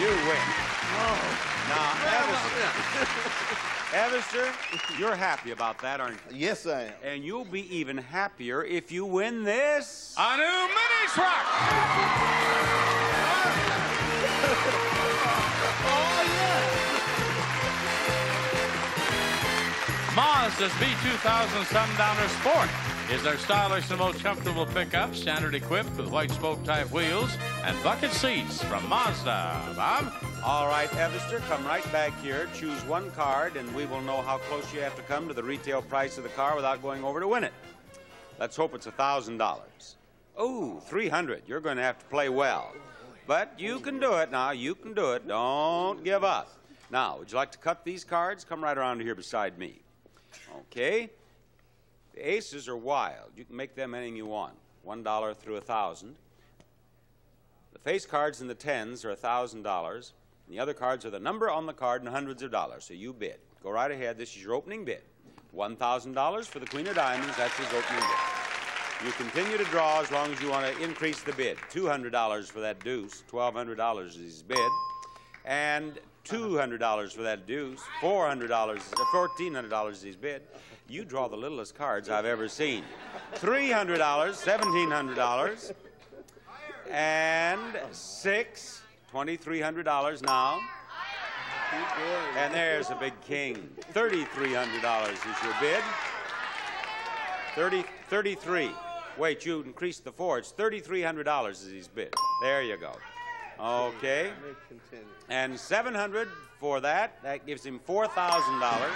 You win. Oh. Now, Evister, Evister, you're happy about that, aren't you? Yes, I am. And you'll be even happier if you win this. A new mini Mazda's B2000 Sundowner Sport is their stylish and most comfortable pickup, standard equipped with white spoke type wheels and bucket seats from Mazda. Bob? All right, Evister, come right back here. Choose one card, and we will know how close you have to come to the retail price of the car without going over to win it. Let's hope it's a $1,000. Oh, 300 You're going to have to play well. But you can do it now. You can do it. Don't give up. Now, would you like to cut these cards? Come right around here beside me. Okay. The aces are wild. You can make them anything you want. One dollar through a thousand. The face cards and the tens are a thousand dollars. And the other cards are the number on the card and hundreds of dollars. So you bid. Go right ahead. This is your opening bid. One thousand dollars for the Queen of Diamonds. That's his opening bid. You continue to draw as long as you want to increase the bid. Two hundred dollars for that deuce. Twelve hundred dollars is his bid. And $200 for that deuce, $400, $1,400 is his bid. You draw the littlest cards I've ever seen. $300, $1,700, and six, $2,300 now. And there's a big king. $3,300 is your bid. 30, 33. Wait, you increased the four. It's $3,300 is his bid. There you go. Okay. And 700 for that. That gives him $4,000.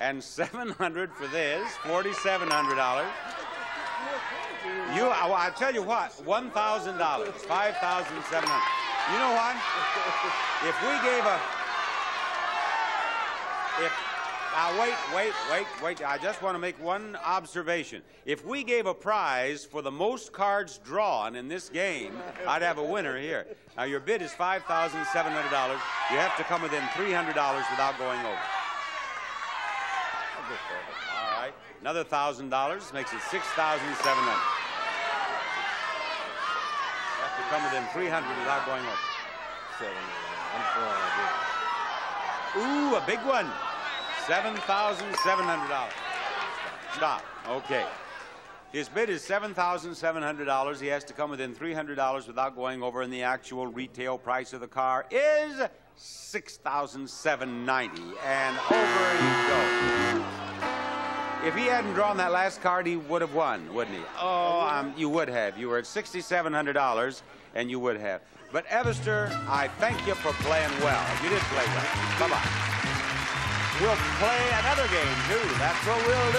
And 700 for this, $4,700. You, I, I tell you what, $1,000, 5,700. You know what? If we gave a, if now, wait, wait, wait, wait. I just want to make one observation. If we gave a prize for the most cards drawn in this game, I'd have a winner here. Now, your bid is $5,700. You have to come within $300 without going over. All right. Another $1,000 makes it 6,700. You have to come within 300 without going over. Ooh, a big one. $7,700. Stop. Okay. His bid is $7,700. He has to come within $300 without going over, and the actual retail price of the car is $6,790. And over he goes. If he hadn't drawn that last card, he would have won, wouldn't he? Oh, um, you would have. You were at $6,700, and you would have. But, Evister, I thank you for playing well. You did play well. Bye-bye. We'll play another game, too. That's what we'll do.